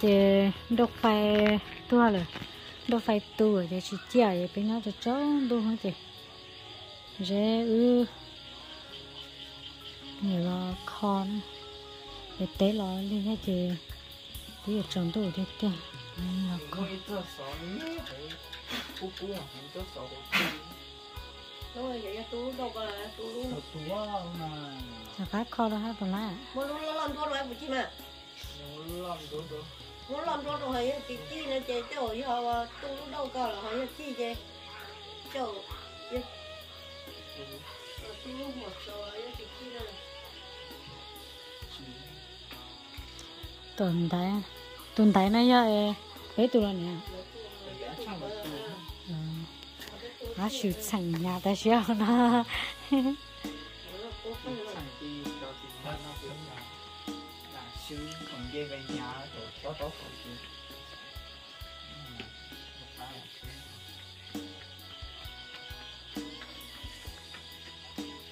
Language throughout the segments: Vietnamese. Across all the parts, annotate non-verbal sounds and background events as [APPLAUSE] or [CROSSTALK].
thì đốt phải tua rồi đốt phải tua thì chỉ chia vậy bên nó cho chó đốt hết chị? Dễ ư. Nhiều là con. Để té lo đi hết chị? Bây giờ trồng đồ thì tiền là con. Rồi vậy tú đâu có là tú luôn. Chả phải kho đâu hết rồi lá muốn luôn làm rồi muốn làm thôi rồi chị chi nó chị chỗ họ tú đâu có là họ chi chị chỗ tú một số chị chi là tuần tại tuần tại nó giờ lấy tụi nè. Nó chịu thành nhà ta xíu nó [LAUGHS] thì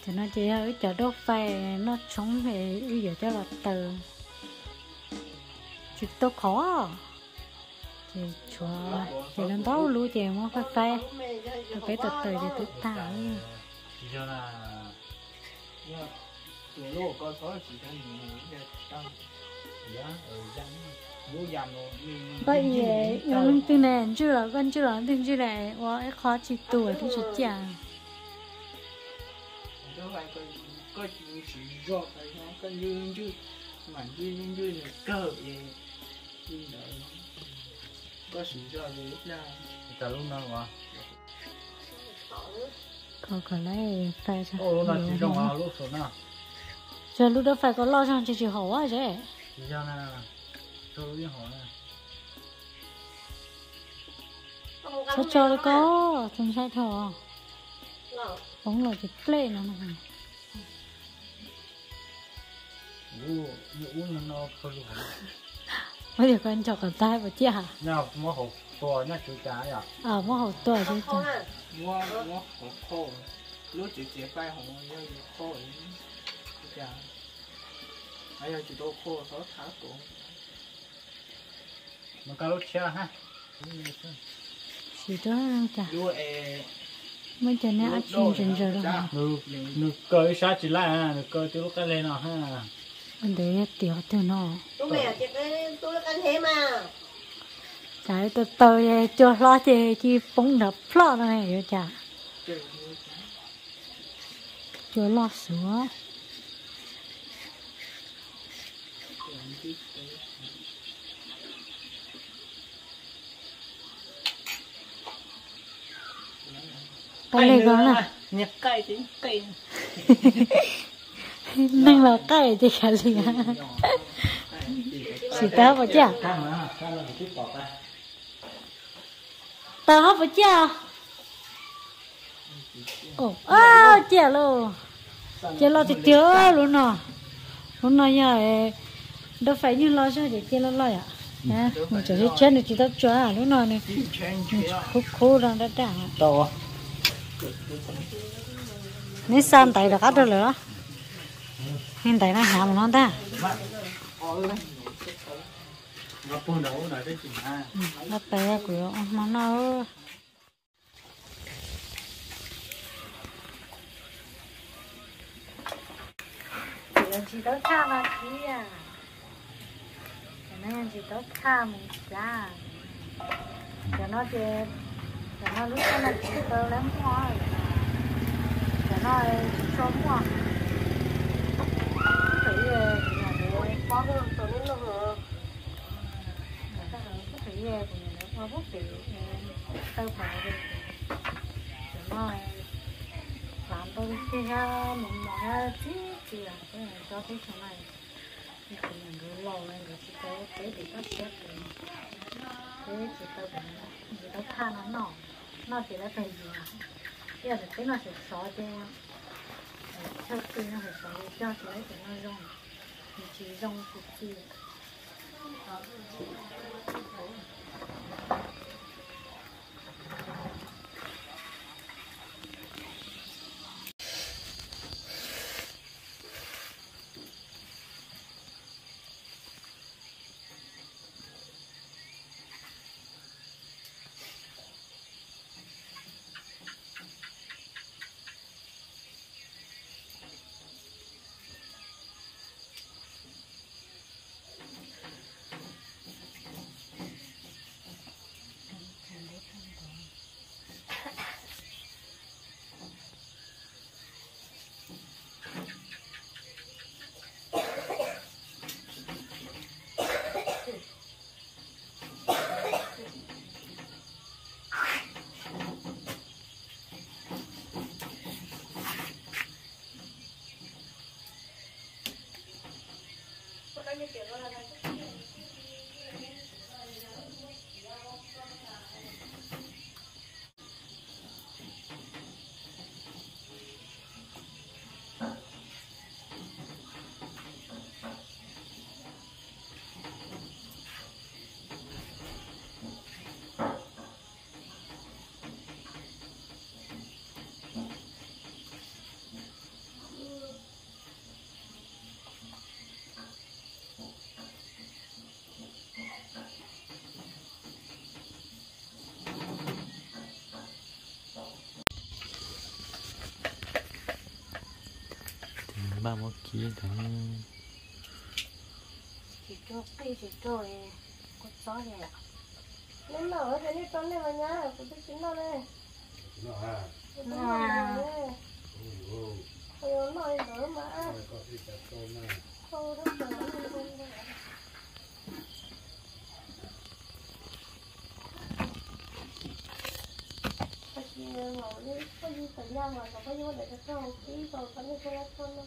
nó chỉ ở chợ đốt phê nó sống thì bây giờ cho là từ chỉ tốt khó thì chùa thì lần đó lũ chị mà phải phê tôi phải từ từ thì tôi thả thì cho là tuổi lô có số chỉ cho mình cái trong giá ở rồi bởi vì những từ này chưa là con chưa? Là từ chưa? Này và khó chỉ tuổi thì chỉ là có có chịu sử dụng phải nó có như như mà như như là cơ gì như là có sử dụng gì ra ta lúc nào mà có có lấy phê cho ô lúc nào chỉ trong lúc nào lúc đó. Phải có lo cho chị chị hổ quá chứ chỉ cho nên là hỏi này cho cho nó có không sai thọ bóng là cái play nó này. U u nó không [LAUGHS] được bây giờ con chọc cái tay vào chị hả? Nhau mua hộp to nhá chú cá à? À mua chứ không chả à mua mua hộp khô lúc chỉ chỉ bay hồng nhá khô chú cá ấy là chỉ đồ khô sáu tháng tuổi mà cái lúc chia ha chỉ đó ấy mấy chỗ này ăn chuyện chuyện rồi hả nước nước cơ sát chỉ lại à nước cơ tiêu cái lên nào ha anh để tiểu từ nó tú mẹ chị cái tú ăn thế mà chả từ từ cho lo chị chỉ bóng đập lo này rồi chả cho lo sữa cái này con là nhặt cây tính cây năng là cái thì khá liền chỉ tao vào tay. tao học vào chả. Ồ à chả luôn chả lo thì chớ luôn nè luôn nè nhà đâu phải như lo cho để kia lo lo à nè mình chỉ chết được chỉ tao chó à lúc nào này. Khô khô đang đã đã à? nếu san tay là cắt được rồi hiện tại nó hàm nó ta. Nó cái chỉnh ha. nó té của nó nó chỉ có tha mà kia à nên chỉ có tha mình ra cho nó chơi cho nó lúc nó chỉ có lắm hoa cho nó cho nhà phải có cái tụi nó vừa phải về của nhà nó có phải tao phải đi cho nó làm tôi cái ha mình mà chứ thì là cái này cho cái chỗ này mình cứ lo lên rồi chỉ có cái để nó xếp rồi thế chỉ tao cái chỉ tao tha nó nọ nó chỉ là cái gì à bây giờ cái nó sẽ xóa cho theo cái nó phải xóa cho cái nó rong thì chỉ rong thì chỉ ba một ký đó chỉ cho cái chỉ cho có gió này nên mà ở đây con này mà nhá cũng biết chính nó đây nó à nó à ồ ôi nói nữa mà ôi có ít cái tôm này không rất là không Bây giờ ngồi đi, có để cho con lỡ những video con dẫn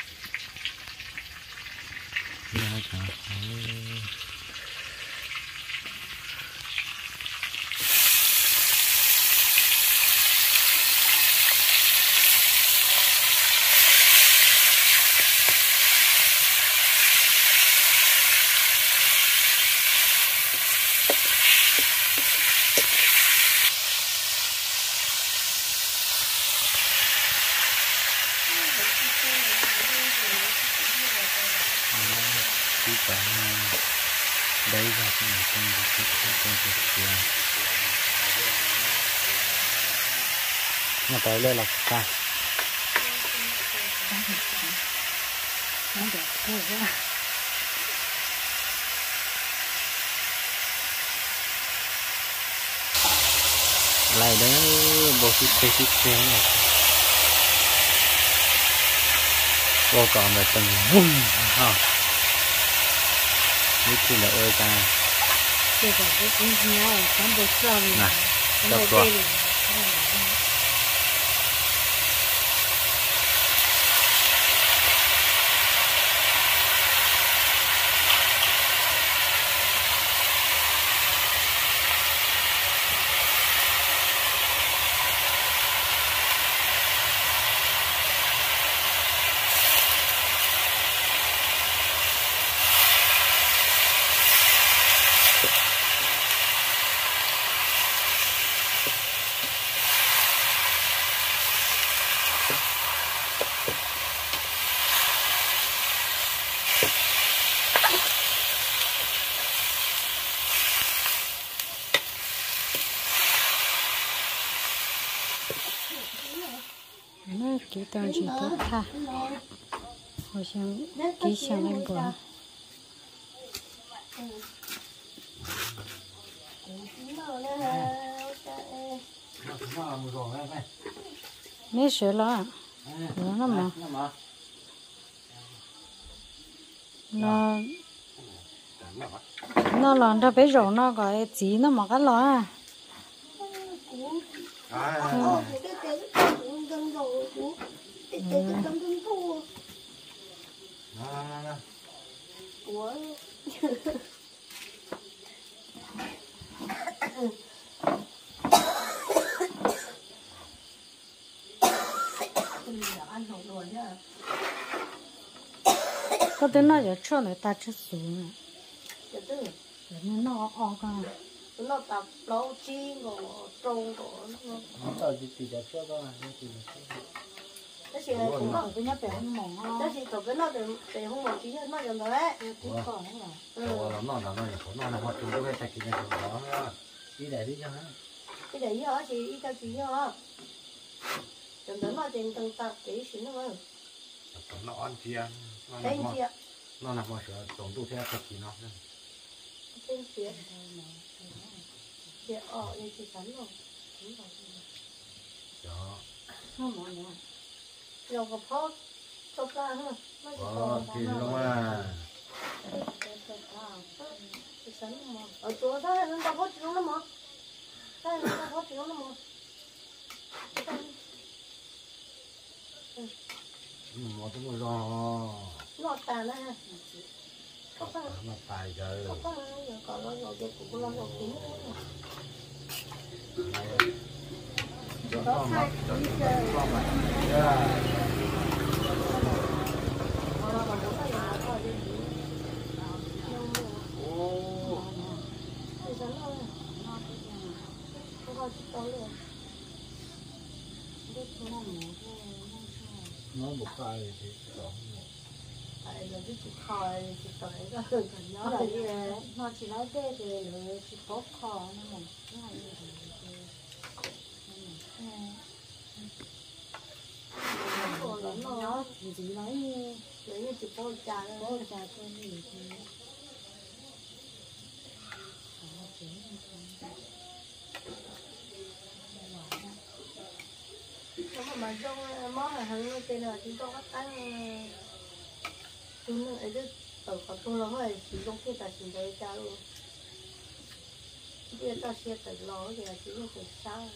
cái gì lấy mỗi giờ có ra cái gì nó cũng được thôi rồi chả thế là cả tao một cái thế là nhiều rồi nó thôi tao có một cái một cái một cái này cú cà cái cái cái rồi rồi cái cái rồi nó cái cái này ra chả phải cú cà đây là cái này con cái cái cái cái cái kia mà tới đây là ta lại đấy bộ phim phê phim phê này. Vô còn là từng vung ha như thế là ơi ta. Này, chỉ bữa nó làm rồi này này mấy sữa lo nó nó mà nó mà nó nó mà nó làm ra bé rổ nó gọi chỉ nó mà cái lo à à cái cái cái cũng gần rồi cũng cái cái cái trong trong thua nó nó nó của ăn hậu rồi nhá có tên nó giờ cho người ta chết xuống tức nên nó o con nó tập lâu chi ngồi trâu của nó tao chỉ chỉ cho đó nó chỉ gì này cũng nó cái nhá bé nó mỏng o gì tổ cái nó để để không một tí nó dần rồi. đấy cái con này ừ. nó nó nó nó nó nó họ chúng tôi phải cái này đó đi để đi cho nó. Cái đấy hả chị? Đi cho chị hả? Dần nó dần dần tập cái gì nữa. Nó ăn chia nó đấy nằm chị ạ. Nó nằm ở chỗ tổng tu theo thật thì nó. Tên phía phía ở như chị sắn rồi. Đó. Không mọi người rồi có phốt tốt ra ha nó chỉ có có thì nó mà chị sắn mà ở chỗ đó nó đâu có chuyện nó mà? Đây nó đâu có chuyện nó mà? Một cái mùi giò nó tàn đó ha mà tài trời có có giờ còn nó rồi cái cũng nó rồi cũng có hai con mà yeah nó còn có cái nào có cái gì ô chị sắn thôi. Không có chút tối rồi nó một tay thì có rồi, cái chị khỏi chị tới nó nó là chỉ nói cái thì rồi, chỉ có kho nó là gì còn lắm nó nó thì chỉ nói như nếu như chị bôi trà con gì thì mà trong món tên là chúng tôi bắt tăng chúng ấy chứ ở còn tôi lắm rồi chỉ trong kia tài chính thấy cha luôn bây giờ ta sẽ tự lo thì là chỉ là phải sao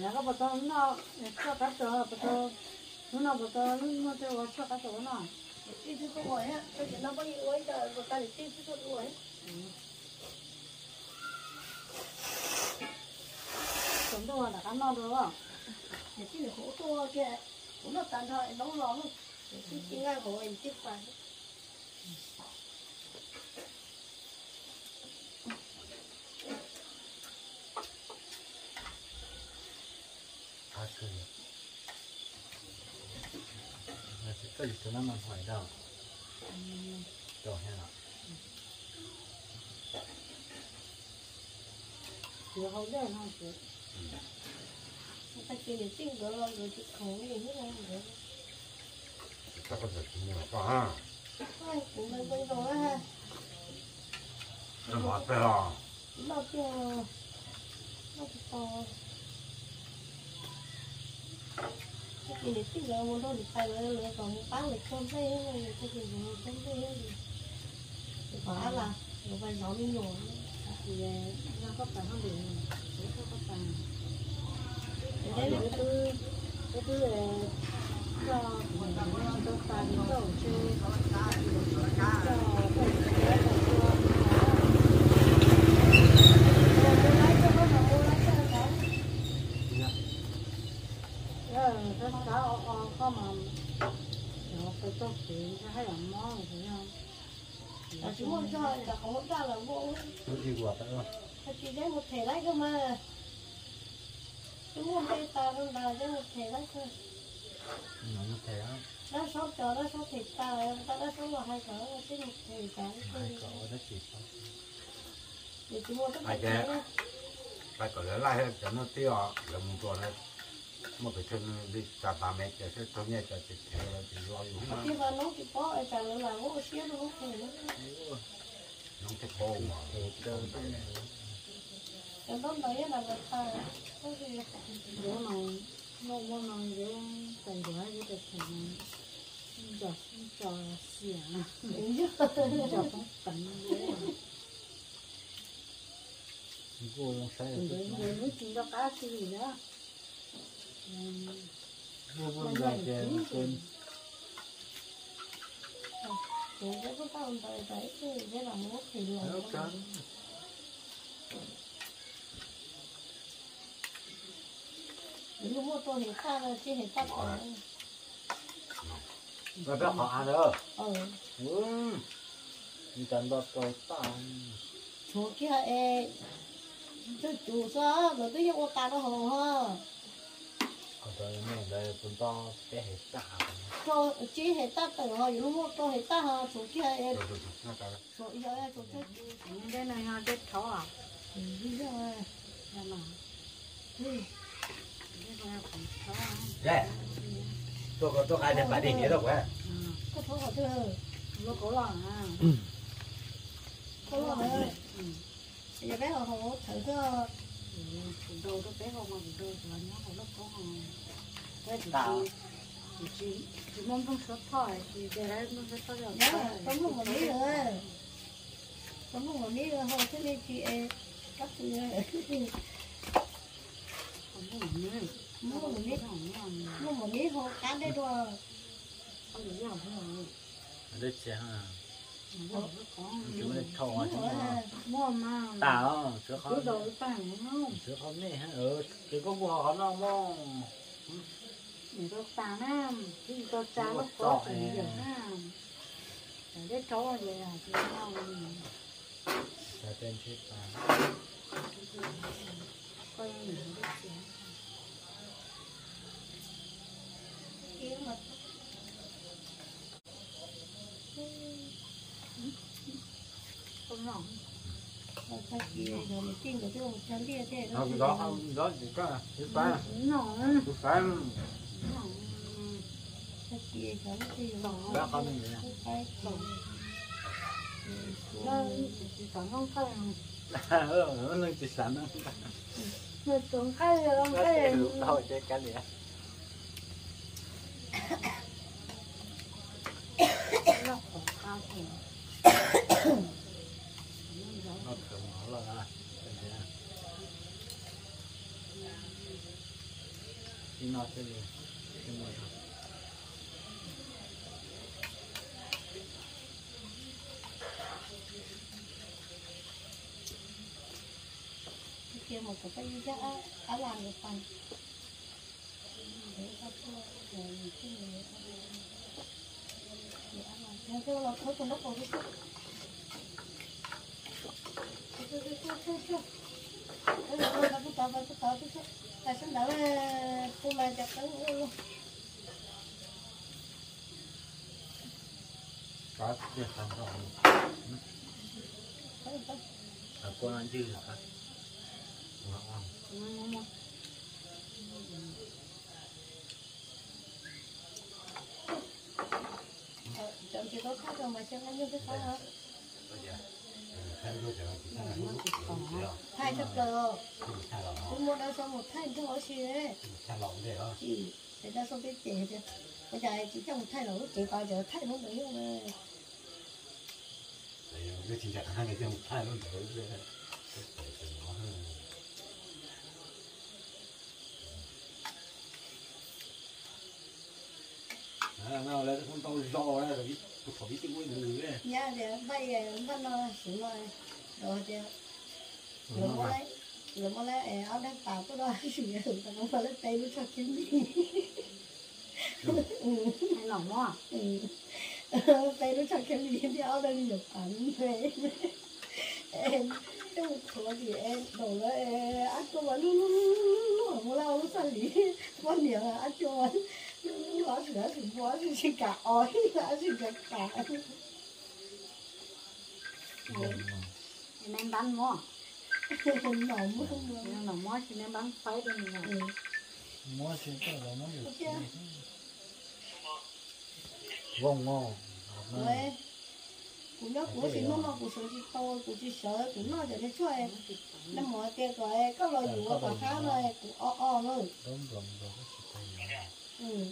nhà có bát nó cho cá sấu bát nó nó bát nó nó cho cho cá sấu nó chi thứ có gọi á tôi chỉ nó bao nhiêu ấy giờ người ta để chi thứ có gọi chúng tôi là nó đúng không để chi là khổ to kia cũng là tàn thời nấu lò luôn để chi chi ngay em tiếp phải là gì cho nó mà hỏi đâu? Rồi hay là chỉ hậu đây nó chỉ người ta chỉ để chinh rồi rồi chị khổ gì hết rồi ta có thể chúng nó có ha. Ai, cũng lên bên rồi ha. Nó mất phải rồi nó kia nó thì to để rồi muốn đâu thì phải rồi rồi còn bán lịch không thấy rồi cái gì cũng không thấy thì là rồi phải nói mình nhổ thì nó có phải không bị nó có phải đấy là cái thứ cái thứ là cho cho chơi cho ờ cái cá có mà nó phải tốt tiền hay là món gì không là chỉ muốn cho là không muốn ra là vô nó đi qua phải không Thật chỉ đến một thể lấy cơ mà. Chúng muốn bê ta luôn là đến một thể lấy cơ. Nó như thế á. Đó số chờ đó số thịt ta Ta đó số là hai cỡ Chứ một thể cả hai cậu đó chỉ có Để chúng mua tất cả Ai cái kệ. phải có lẽ lại cho nó tiêu là một tuần này một cái chân đi chả ba mét cho sẽ tôi nhớ cho chị theo là chị lo dùng nó Khi mà nấu thì có Ở chẳng là ngô xía nó không? Nữa nó cái khô mà. Cái đó đấy là người ta Có gì nếu mà nó nó nó nếu cần gì hay thì thành giờ giờ xỉa. Đúng chứ. Giờ cũng cần cô sẽ để để mới chỉ cho cá gì nữa cô vẫn ra trên trên Để cái có tao đợi đấy Thì cái là ngô thì nó cắn Nếu mua tôi thì ta là chỉ hết tắt rồi và biết họ nữa Ờ ừ đi tận đó tôi tao chỗ kia ê tôi chủ sao rồi tôi yêu ta nó hồ ha rồi này đây cũng to bé hết tạ cho chỉ hệ ta tự họ dùng mua cho hệ ta họ chủ nó cả chủ là chủ kia. Những cái này họ chết thấu à? Bây giờ là mà. Ừ. Cái này cũng thấu à đấy tôi có tôi ai để phải đi nhớ đâu quá. Có thấu họ chưa nó có lòng à có rồi giờ bé họ thử cho đồ nó bé không mà đồ của nó không nó có hàng cái chỉ chỉ chỉ mong không sốt thôi chỉ để đấy nó sẽ có được đó có một một lý rồi có một một lý rồi họ thế nên chị em các thứ không có nữa mua một lý không một lý họ cá đây rồi không được làm không đứt xe ha chúng nó hoa chúng nó mua mà. Tạo sữa không? Sữa không này ha ừ cái con bò họ nó mong để tôi tặng em thì tôi tặng nó có gì được ha cái cháu về là chỉ nhau là tên chết coi như là cái kia mà không nóng ta kia rồi mình tin của tôi một trăm kia thế không đó không đó chỉ có thứ phải nóng thứ đó không như nó không chỉ sẵn nó khai rồi không khai thôi gì nó thường mở lên ha thì nó sẽ cái mùi thôi kia một cái cái chắc á làm được phần để cho cô để cái người để ăn làm nhưng cái là thôi còn nó còn cái tại sao đó là cô mà chặt tới luôn có việc làm rồi à con ăn dư hả chồng chị có khác rồi mà xem nó như cái khác hả? Dạ bây giờ thay đôi giờ chỉ là lúc thay cho cờ thay lỏng cũng mua đâu xong một thay cho họ xí đấy thay lỏng để đó chị để ta xong cái chị chứ bây giờ chỉ trong một thay là chị coi giờ thay nó được nhưng mà cái chính trạng hai người trong thay à phải biết cái nguyên người đấy nhà để bay về bắt nó xuống rồi rồi thì rồi mua lấy rồi mua lấy áo đen tàu cái đó gì vậy tao không phải lấy tay nó cho kiếm đi hay nóng quá ừ tay nó cho kiếm đi thì áo đen nhập cảnh về em em khó gì em đồ đó ăn cho nó nó mua lao nó sao gì con nhiều ăn cho nó thì bó thì chỉ cả ói đã chỉ cả cả nên bán mua nóng không nên là mua thì nên bán phải đi này mua xin cái là nó được vong vòng ngon Vậy, cũng đó cũng chỉ mua nó cũng sợ chỉ thôi cũng chỉ sợ cũng nói cho nó chơi nó mở cái gọi có lo gì qua cả khá rồi cũng o o rồi đúng ừ